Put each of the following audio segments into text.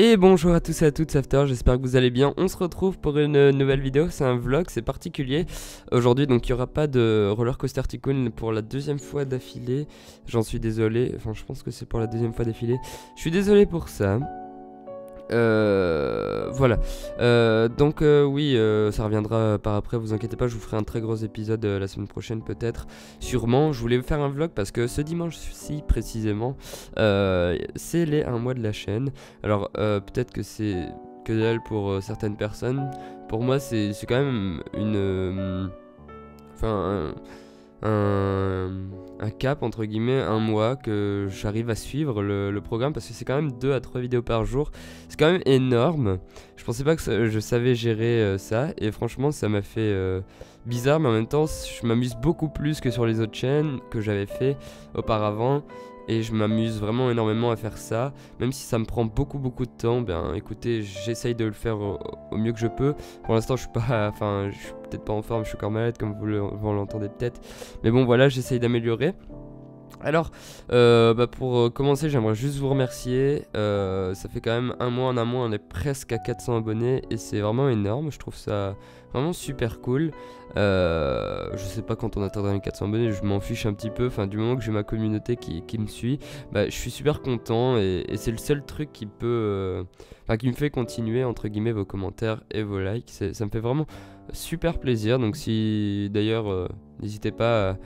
Et bonjour à tous et à toutes, After, j'espère que vous allez bien. On se retrouve pour une nouvelle vidéo, c'est un vlog, c'est particulier. Aujourd'hui, donc il n'y aura pas de roller coaster tycoon pour la deuxième fois d'affilée. J'en suis désolé, enfin je pense que c'est pour la deuxième fois d'affilée. Je suis désolé pour ça. Euh, voilà. Euh, donc euh, oui, ça reviendra par après, vous inquiétez pas, je vous ferai un très gros épisode la semaine prochaine peut-être. Sûrement, je voulais faire un vlog parce que ce dimanche-ci précisément, c'est les un mois de la chaîne. Alors peut-être que c'est que dalle pour certaines personnes. Pour moi, c'est quand même une... Enfin... un, cap entre guillemets, un mois que j'arrive à suivre le, programme parce que c'est quand même 2 à 3 vidéos par jour. C'est quand même énorme. Je pensais pas que je savais gérer euh, ça et franchement ça m'a fait euh, bizarre mais en même temps je m'amuse beaucoup plus que sur les autres chaînes que j'avais fait auparavant et je m'amuse vraiment énormément à faire ça. Même si ça me prend beaucoup beaucoup de temps ben écoutez j'essaye de le faire au, mieux que je peux. Pour l'instant je suis pas enfin je suis peut-être pas en forme je suis encore malade comme vous l'entendez peut-être. Mais bon voilà j'essaye d'améliorer alors, euh, bah, pour euh, commencer, j'aimerais juste vous remercier. Euh, ça fait quand même un mois en un mois, on est presque à 400 abonnés et c'est vraiment énorme. Je trouve ça vraiment super cool. Euh, je sais pas quand on atteindra les 400 abonnés, je m'en fiche un petit peu. Enfin, du moment que j'ai ma communauté qui, me suit, bah, je suis super content et, et c'est le seul truc qui peut, enfin, qui me fait continuer entre guillemets vos commentaires et vos likes. Ça me fait vraiment super plaisir. Donc, si d'ailleurs, euh, n'hésitez pas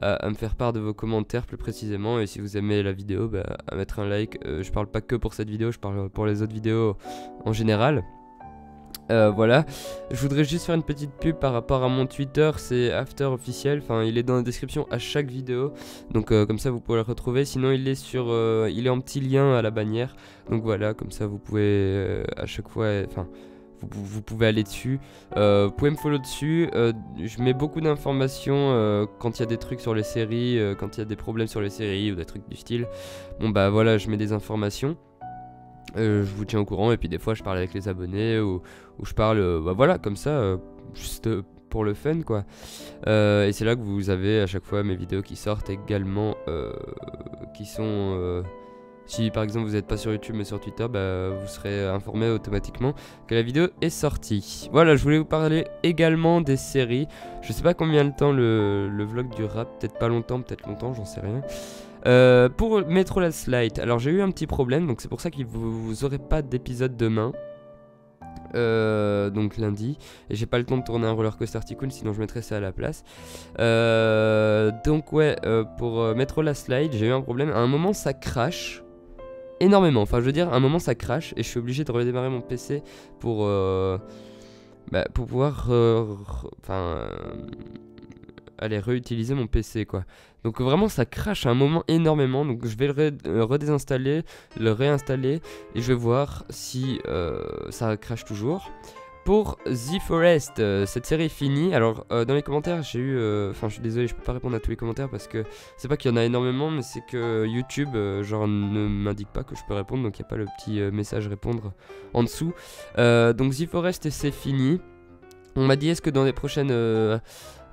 à me faire part de vos commentaires plus précisément. Et si vous aimez la vidéo bah, à mettre un like. Euh, je parle pas que pour cette vidéo je parle pour les autres vidéos en général. Euh, voilà, je voudrais juste faire une petite pub par rapport à mon Twitter, c'est After officiel, enfin il est dans la description à chaque vidéo, donc comme ça vous pouvez le retrouver. Sinon il est sur, il est en petit lien à la bannière, donc voilà, comme ça vous pouvez à chaque fois, enfin vous, pou- vous pouvez aller dessus. Euh, vous pouvez me follow dessus. Euh, je mets beaucoup d'informations euh, quand il y a des trucs sur les séries, quand il y a des problèmes sur les séries ou des trucs du style. Bon bah voilà, je mets des informations. Je vous tiens au courant et puis des fois je parle avec les abonnés ou, je parle, bah voilà, comme ça, juste pour le fun quoi. Et c'est là que vous avez à chaque fois mes vidéos qui sortent également, qui sont... si par exemple vous n'êtes pas sur YouTube mais sur Twitter, bah, vous serez informé automatiquement que la vidéo est sortie. Voilà, je voulais vous parler également des séries. Je sais pas combien de temps le, vlog durera, peut-être pas longtemps, peut-être longtemps, j'en sais rien. Euh, pour Metro Last Light, alors j'ai eu un petit problème, donc c'est pour ça que vous, vous aurez pas d'épisode demain. Euh, donc lundi et j'ai pas le temps de tourner un roller coaster tycoon sinon je mettrais ça à la place Euh, donc ouais pour Metro Last Light j'ai eu un problème à un moment ça crache énormément enfin je veux dire à un moment ça crache et je suis obligé de redémarrer mon PC pour euh, bah, pour pouvoir euh, euh, aller réutiliser mon PC quoi. Donc vraiment ça crache à un moment énormément donc je vais le euh, redésinstaller, le réinstaller et je vais voir si ça crache toujours. Pour The Forest, euh, cette série est finie. Alors euh, dans les commentaires j'ai eu, euh, enfin je suis désolé je peux pas répondre à tous les commentaires parce que c'est pas qu'il y en a énormément mais c'est que YouTube genre ne m'indique pas que je peux répondre donc il n'y a pas le petit message répondre en dessous. Donc The Forest c'est fini. On m'a dit est-ce que dans les prochaines euh,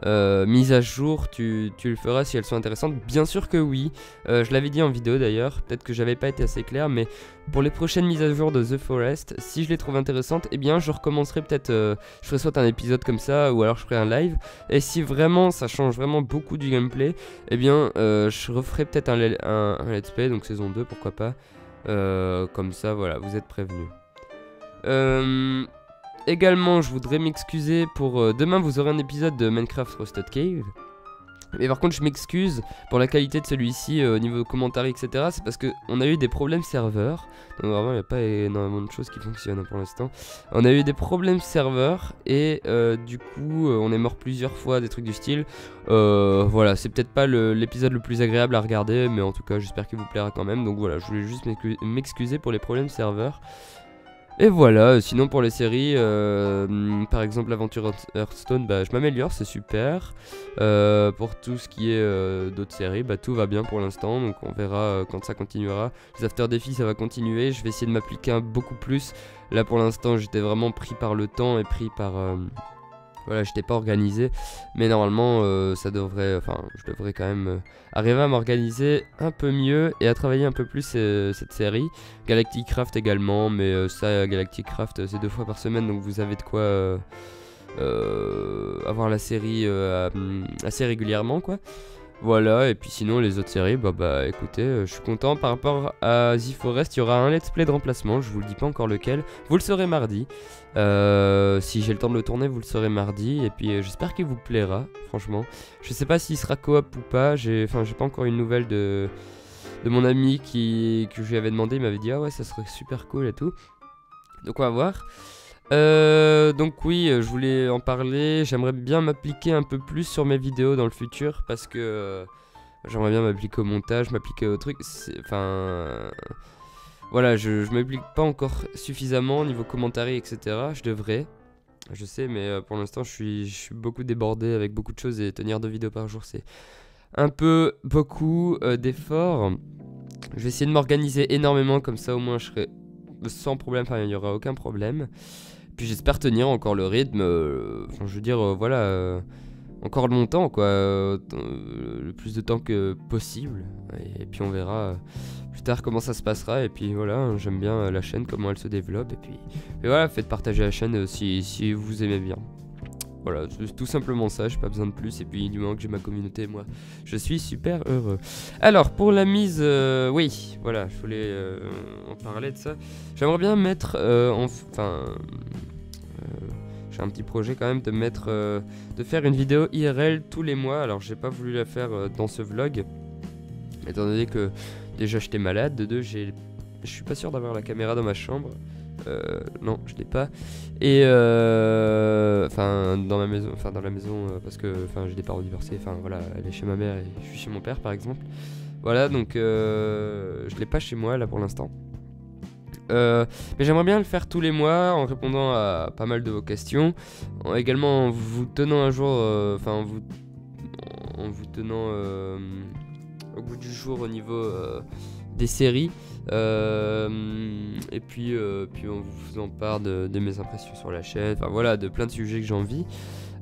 euh, mises à jour tu, le feras si elles sont intéressantes? Bien sûr que oui. Euh, je l'avais dit en vidéo d'ailleurs. Peut-être que j'avais pas été assez clair, mais pour les prochaines mises à jour de The Forest, si je les trouve intéressantes, eh bien je recommencerai peut-être. je ferai soit un épisode comme ça ou alors je ferai un live. Et si vraiment ça change vraiment beaucoup du gameplay, eh bien je referai peut-être un, le- un- un let's play, donc saison 2, pourquoi pas. Comme ça, voilà, vous êtes prévenus. Également, je voudrais m'excuser pour euh, demain. Vous aurez un épisode de Minecraft Roasted Cave. Mais par contre, je m'excuse pour la qualité de celui-ci euh, au niveau commentaires, etc. C'est parce qu'on a eu des problèmes serveurs. Donc vraiment, il n'y a pas énormément de choses qui fonctionnent pour l'instant. On a eu des problèmes serveurs et euh, du coup, on est mort plusieurs fois, des trucs du style. Voilà, c'est peut-être pas le- l'épisode le, plus agréable à regarder, mais en tout cas, j'espère qu'il vous plaira quand même. Donc voilà, je voulais juste m'excu- m'excuser pour les problèmes serveurs. Et voilà, euh, sinon pour les séries, euh, hum, par exemple l'aventure Hearth- Hearthstone, bah, je m'améliore, c'est super. Euh, pour tout ce qui est d'autres séries, bah, tout va bien pour l'instant, donc on verra quand ça continuera. Les After Défis, ça va continuer, je vais essayer de m'appliquer beaucoup plus. Là pour l'instant, j'étais vraiment pris par le temps et pris par... voilà, j'étais pas organisé, mais normalement, euh, ça devrait, enfin, je devrais quand même euh, arriver à m'organiser un peu mieux et à travailler un peu plus euh, cette série. Galactic Craft également, mais ça, Galactic Craft, c'est deux fois par semaine, donc vous avez de quoi avoir la série assez régulièrement, quoi. Voilà, et puis sinon les autres séries, bah bah écoutez, euh, je suis content. Par rapport à The Forest, il y aura un let's play de remplacement, je vous le dis pas encore lequel. Vous le saurez mardi. Euh, si j'ai le temps de le tourner, vous le saurez mardi. Et puis euh, j'espère qu'il vous plaira, franchement. Je sais pas s'il sera coop ou pas, j'ai pas encore une nouvelle de, de mon ami qui, que je lui avais demandé, il m'avait dit ah ouais ça serait super cool et tout. Donc on va voir. Euh, donc oui, euh, je voulais en parler. J'aimerais bien m'appliquer un peu plus sur mes vidéos dans le futur parce que euh, j'aimerais bien m'appliquer au montage, m'appliquer au truc. Enfin, voilà, je, m'applique pas encore suffisamment au niveau commentaire, etc. Je devrais, je sais, mais pour l'instant, je suis, je suis beaucoup débordé avec beaucoup de choses et tenir deux vidéos par jour, c'est un peu beaucoup d'efforts. Je vais essayer de m'organiser énormément, comme ça au moins je serai sans problème, enfin il n'y aura aucun problème. Puis j'espère tenir encore le rythme. Euh, enfin, je veux dire, euh, voilà, euh, encore longtemps, quoi. le plus de temps que possible. Et, puis on verra plus tard comment ça se passera. Et puis voilà, j'aime bien la chaîne, comment elle se développe. Et puis voilà, faites partager la chaîne si, si vous aimez bien. Voilà, tout simplement ça, j'ai pas besoin de plus. Et puis du moment que j'ai ma communauté, moi, je suis super heureux. Alors, pour la mise, oui, voilà, je voulais en parler de ça. J'aimerais bien mettre, enfin, un petit projet quand même de mettre, euh, de faire une vidéo IRL tous les mois. Alors j'ai pas voulu la faire euh, dans ce vlog, étant donné que déjà j'étais malade, de deux j'ai, je suis pas sûr d'avoir la caméra dans ma chambre. Euh, non, je l'ai pas. Et enfin dans ma maison, enfin dans la maison parce que enfin j'ai des parents divorcés. Enfin voilà, elle est chez ma mère et je suis chez mon père par exemple. Voilà donc je l'ai pas chez moi là pour l'instant. Euh, mais j'aimerais bien le faire tous les mois en répondant à pas mal de vos questions. également en vous tenant un jour, euh, enfin en, vous, en vous tenant euh, au bout du jour au niveau des séries. et puis, puis en vous faisant part de, de, mes impressions sur la chaîne. Enfin voilà, de plein de sujets que j'ai envie.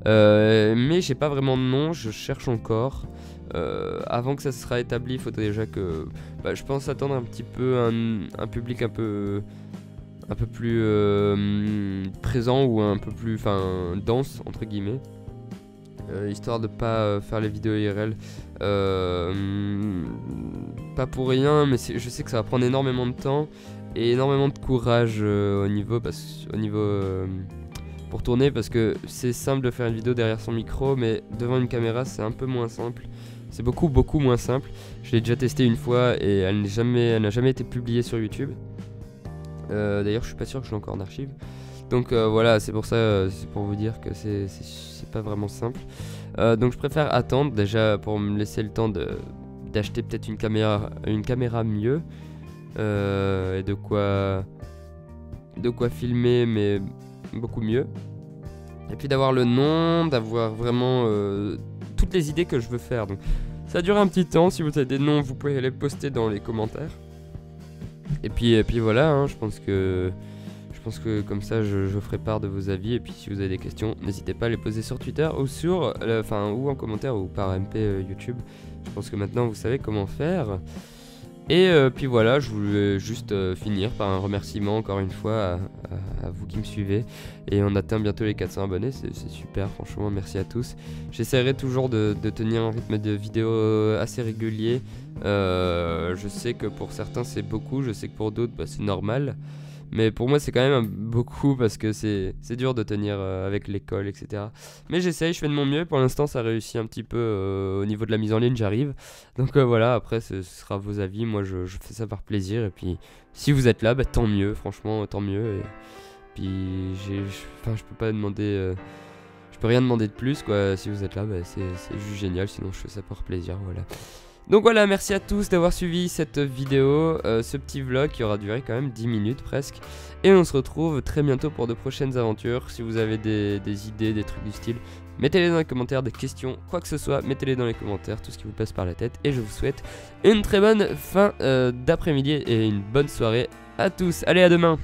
Mais j'ai pas vraiment de nom, je cherche encore. Euh, avant que ça sera établi, il faudrait déjà que. Bah, je pense attendre un petit peu un, public un peu. un peu plus euh, présent ou un peu plus. enfin, dense, entre guillemets. Euh, histoire de pas faire les vidéos IRL. pas pour rien, mais je sais que ça va prendre énormément de temps et énormément de courage au niveau. Parce, au niveau pour tourner parce que c'est simple de faire une vidéo derrière son micro mais devant une caméra c'est un peu moins simple c'est beaucoup, beaucoup moins simple. Je l'ai déjà testé une fois et elle n'a jamais, jamais été publiée sur YouTube. Euh, d'ailleurs, je suis pas sûr que je l'ai encore en archive. Donc euh, voilà, c'est pour ça, euh, c'est pour vous dire que c'est pas vraiment simple. donc je préfère attendre déjà pour me laisser le temps d'acheter peut-être une caméra, une caméra mieux et de quoi, de quoi filmer, mais beaucoup mieux. Et puis d'avoir le nom, d'avoir vraiment toutes les idées que je veux faire. Donc ça dure un petit temps. Si vous avez des noms, vous pouvez les poster dans les commentaires. Et puis, et puis voilà, hein, je pense que je pense que comme ça, je, ferai part de vos avis. Et puis si vous avez des questions, n'hésitez pas à les poser sur Twitter ou sur, enfin ou en commentaire ou par MP euh, YouTube. Je pense que maintenant vous savez comment faire. Et euh, puis voilà, je voulais juste euh, finir par un remerciement encore une fois à, vous qui me suivez. Et on atteint bientôt les 400 abonnés, c'est super, franchement, merci à tous. J'essaierai toujours de, tenir un rythme de vidéo euh, assez régulier. je sais que pour certains c'est beaucoup, je sais que pour d'autres bah, c'est normal. Mais pour moi, c'est quand même beaucoup parce que c'est dur de tenir euh, avec l'école, etc. Mais j'essaye, je fais de mon mieux. Pour l'instant, ça réussit un petit peu euh, au niveau de la mise en ligne, j'arrive. Donc euh, voilà, après, ce, sera vos avis. Moi, je, fais ça par plaisir. Et puis, si vous êtes là, bah, tant mieux, franchement, tant mieux. Puis, enfin, je peux pas demander. je peux rien demander de plus, quoi. Si vous êtes là, bah, c'est juste génial. Sinon, je fais ça par plaisir, voilà. Donc voilà, merci à tous d'avoir suivi cette vidéo, euh, ce petit vlog qui aura duré quand même 10 minutes presque. Et on se retrouve très bientôt pour de prochaines aventures. Si vous avez des, idées, des trucs du style, mettez-les dans les commentaires, des questions, quoi que ce soit, mettez-les dans les commentaires, tout ce qui vous passe par la tête. Et je vous souhaite une très bonne fin euh, d'après-midi et une bonne soirée à tous. Allez, à demain